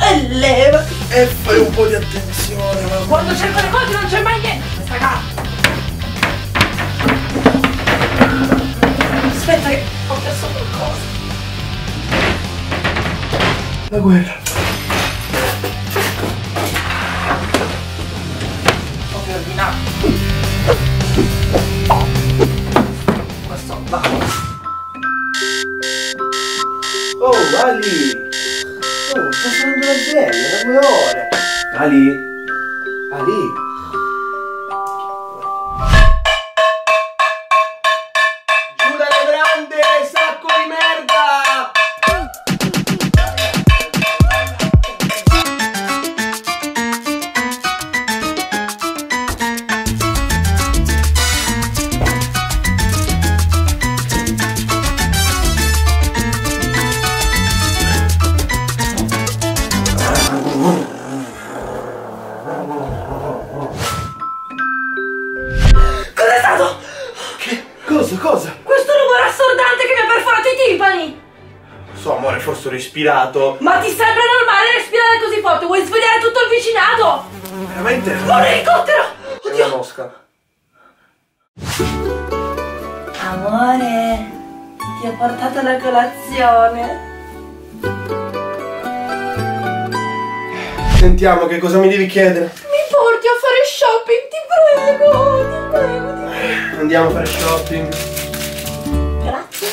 E leva. E fai un po' di attenzione, mamma. Quando cerco le cose non c'è mai niente. Questa casa. Aspetta che ho perso qualcosa. La guerra. Due ore! Ali! Ali! Stato? Che? Cosa, cosa? Questo rumore assordante che mi ha perforato i timpani! So, amore, forse ho respirato. Ma ti sembra normale respirare così forte? Vuoi svegliare tutto il vicinato? Veramente? Un elicottero! È una mosca. Amore, ti ho portato la colazione. Sentiamo che cosa mi devi chiedere. Mi porti a fare shopping, ti prego, ti prego, ti prego. Andiamo a fare shopping. Grazie.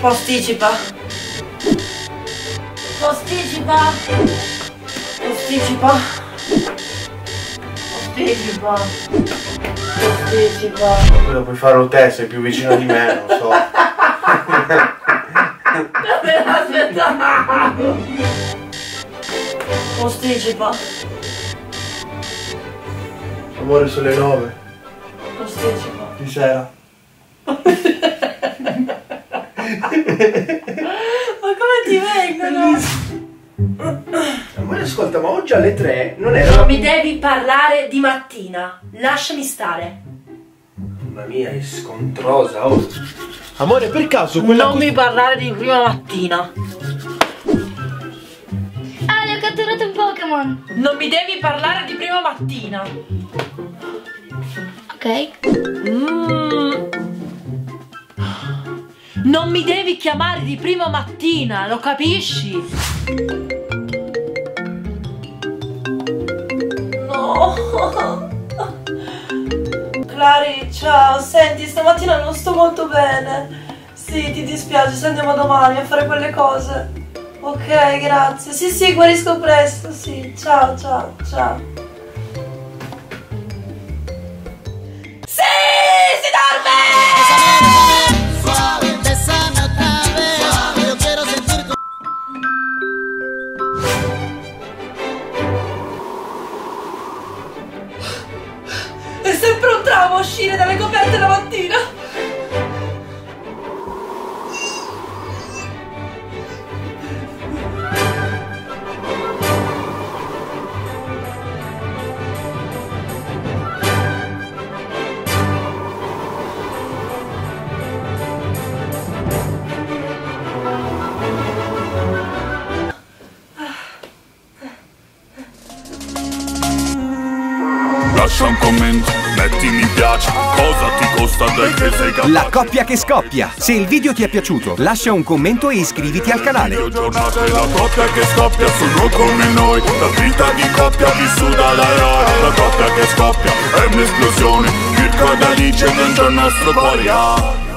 Posticipa. Posticipa. Posticipa. Posticipa. Posticipa. Quello puoi farlo te, sei più vicino di me, non so. Me l'aspettavo. Posticipa. Amore, sono le nove Posticipa. di sera. Ma come ti vengono? Amore, ascolta, ma oggi alle tre non era Non mi devi parlare di mattina. Lasciami stare. Mamma mia, è scontrosa, oh. Amore, per caso quella Non mi parlare di prima mattina. Ah, le ho catturato un Pokémon. Non mi devi parlare di prima mattina. Ok. Mi devi chiamare di prima mattina, lo capisci? No. Clary, ciao. Senti, stamattina non sto molto bene. Sì, ti dispiace se andiamo domani a fare quelle cose. Ok, grazie. Sì, sì, guarisco presto. Sì, ciao, ciao, ciao. Sì, si dorme! Uscire dalle coperte la mattina. Lascia un commento, metti mi piace Cosa ti costa dai che sei capace La coppia che scoppia. Se il video ti è piaciuto, lascia un commento e iscriviti al canale. Io giornate la coppia che scoppia Sono come noi La vita di coppia vissuta da eroi La coppia che scoppia È un'esplosione Mirko ed Alice dentro il nostro cuore.